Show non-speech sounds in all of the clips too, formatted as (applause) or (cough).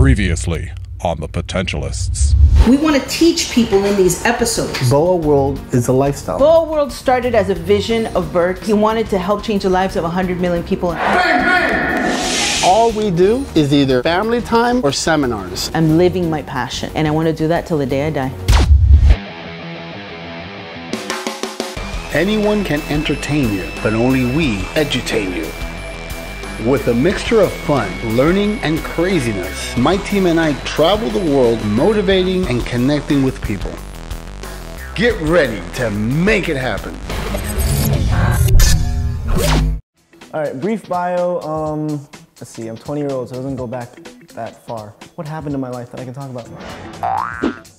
Previously on the Potentialists. We want to teach people in these episodes. BOWA World is a lifestyle. BOWA World started as a vision of Bert. He wanted to help change the lives of 100 million people. All we do is either family time or seminars. I'm living my passion, and I want to do that till the day I die. Anyone can entertain you, but only we edutain you. With a mixture of fun, learning, and craziness, my team and I travel the world motivating and connecting with people. Get ready to make it happen. All right, brief bio. Um, let's see, I'm 20 years old, so it doesn't go back that far. What happened in my life that I can talk about?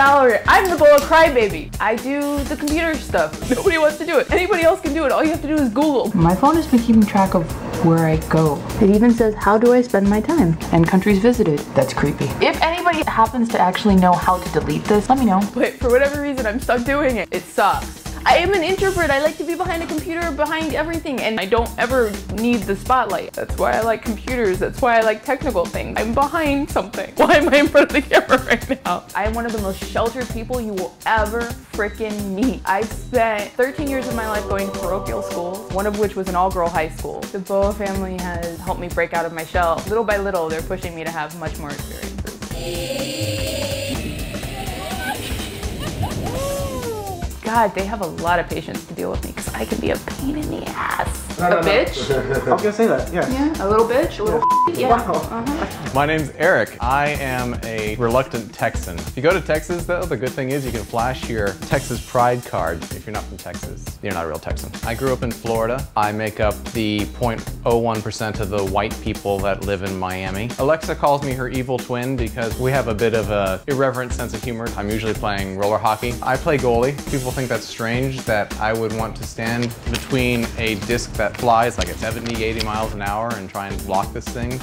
Hi, I'm Valerie. I'm the BOWA Crybaby. I do the computer stuff. (laughs) Nobody wants to do it. Anybody else can do it. All you have to do is Google. My phone has been keeping track of where I go. It even says, how do I spend my time? And countries visited. That's creepy. If anybody happens to actually know how to delete this, let me know. But for whatever reason, I'm stuck doing it. It sucks. I am an introvert. I like to be behind a computer, behind everything, and I don't ever need the spotlight. That's why I like computers. That's why I like technical things. I'm behind something. (laughs) Why am I in front of the camera right now? I'm one of the most sheltered people you will ever freaking meet. I spent 13 years of my life going to parochial schools, one of which was an all-girl high school. The BOWA family has helped me break out of my shell. Little by little, they're pushing me to have much more experiences. God, they have a lot of patience to deal with me because I can be a pain in the ass. A bitch? (laughs) I was gonna say that, yeah. Yeah, a little bitch, a little yeah. Uh-huh. My name's Eric. I am a reluctant Texan. If you go to Texas, though, the good thing is you can flash your Texas Pride card if you're not from Texas. You're not a real Texan. I grew up in Florida. I make up the 0.01% of the white people that live in Miami. Alexa calls me her evil twin because we have a bit of a irreverent sense of humor. I'm usually playing roller hockey. I play goalie. People think that's strange that I would want to stand between a disc that flies like at 70, 80 miles an hour and try and block this thing.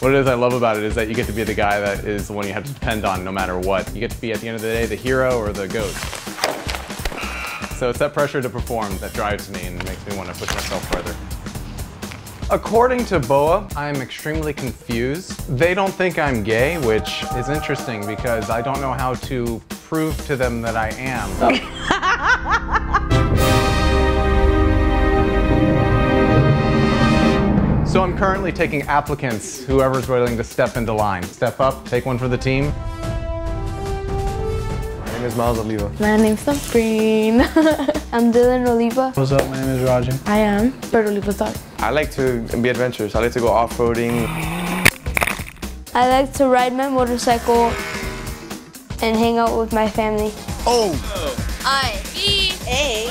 What it is I love about it is that you get to be the guy that is the one you have to depend on no matter what. You get to be at the end of the day the hero or the goat. So it's that pressure to perform that drives me and makes me want to push myself further. According to BOWA, I'm extremely confused. They don't think I'm gay, which is interesting because I don't know how to prove to them that I am. (laughs) So I'm currently taking applicants, whoever's willing to step into line. Step up, take one for the team. My name is Myles Oliva. My name's Sabrine. (laughs) I'm Dylan Oliva. What's up? My name is Roger. I am Bert Oliva's daughter. I like to be adventurous. I like to go off-roading. I like to ride my motorcycle and hang out with my family. Oh. I B A.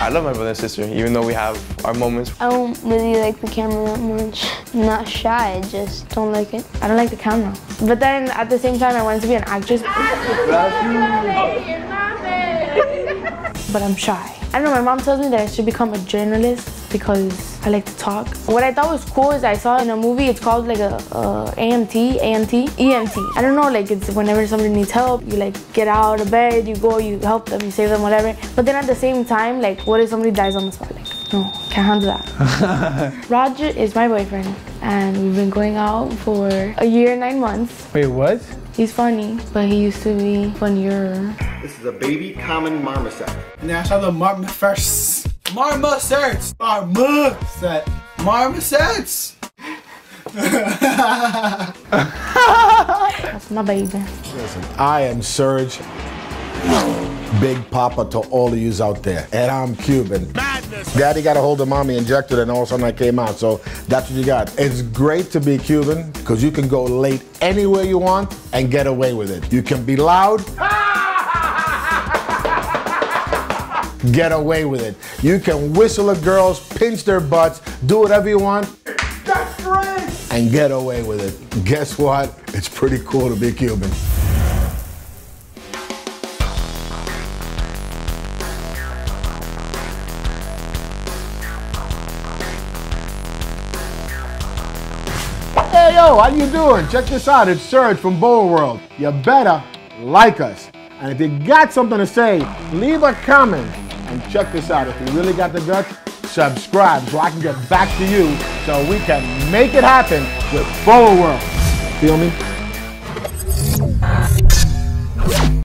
I love my brother and sister, even though we have our moments. I don't really like the camera that much. I'm not shy, I just don't like it. I don't like the camera. But then at the same time, I wanted to be an actress. (laughs) but I'm shy. I don't know, my mom tells me that I should become a journalist because I like to talk. What I thought was cool is I saw in a movie, it's called like a, a AMT, AMT, EMT. I don't know, like it's whenever somebody needs help, you like get out of bed, you go, you help them, you save them, whatever. But then at the same time, like what if somebody dies on the spot? Like, no, can't handle that. (laughs) Roger is my boyfriend and we've been going out for a year nine months. Wait, what? He's funny, but he used to be funnier. This is a baby common marmoset. National Marmosets. Marmosets. Marmoset. Marmosets. (laughs) That's my baby. Listen, I am Serg, Big Papa to all of yous out there, and I'm Cuban. Madness. Daddy got a hold of mommy, injected, and all of a sudden I came out. So that's what you got. It's great to be Cuban because you can go late anywhere you want and get away with it. You can be loud. Get away with it. You can whistle at girls, pinch their butts, do whatever you want. That's! And get away with it. Guess what? It's pretty cool to be Cuban. Hey yo, how you doing? Check this out. It's Serg from BOWA World. You better like us. And if you got something to say, leave a comment. And check this out. If you really got the guts, subscribe so I can get back to you so we can make it happen with BOWA World. Feel me?